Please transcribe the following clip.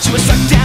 千万瞬间。